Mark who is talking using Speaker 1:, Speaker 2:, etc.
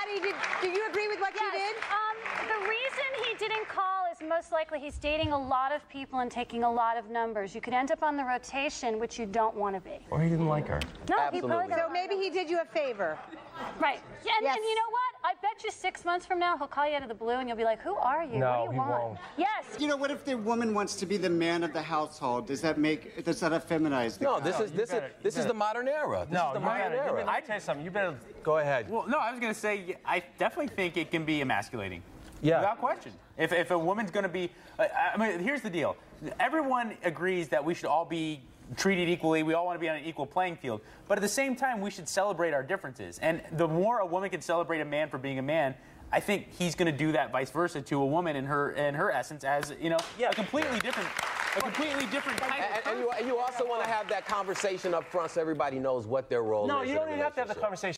Speaker 1: Maddie, did, do you agree with what
Speaker 2: Yes.
Speaker 1: you did?
Speaker 2: Um, the reason he didn't call is most likely he's dating a lot of people and taking a lot of numbers. You could end up on the rotation, which you don't want to be.
Speaker 3: Or he didn't like her.
Speaker 2: No, he
Speaker 4: Absolutely.
Speaker 2: probably
Speaker 1: So maybe he did you a favor.
Speaker 2: right. And,
Speaker 1: Yes.
Speaker 2: and you know what? I bet you six months from now he'll call you out of the blue and you'll be like, "Who are you?
Speaker 3: No,
Speaker 2: what do you
Speaker 3: he
Speaker 2: want?"
Speaker 3: won't.
Speaker 2: Yes.
Speaker 5: You know, what if the woman wants to be the man of the household? Does that make does that effeminize the
Speaker 4: No,
Speaker 5: guy?
Speaker 4: this is this
Speaker 3: better-
Speaker 4: is this
Speaker 3: you
Speaker 4: is the modern era. This
Speaker 3: No,
Speaker 4: is the modern
Speaker 3: better, you
Speaker 4: era.
Speaker 3: better- I tell you something. You better go ahead.
Speaker 6: Well, no, I was going to say, I definitely think it can be emasculating.
Speaker 3: Yeah.
Speaker 6: Without question. If, if a woman's going to be, I I mean, here's the deal. Everyone agrees that we should all be treated equally. We all want to be on an equal playing field. But at the same time, we should celebrate our differences. And the more a woman can celebrate a man for being a man, I think he's going to do that vice versa to a woman in her in her essence as you know a completely different a completely different type
Speaker 4: And,
Speaker 6: of
Speaker 4: and you, and you also want to have that conversation up front so everybody knows what their role
Speaker 3: No,
Speaker 4: is.
Speaker 3: you don't even have to have the conversation.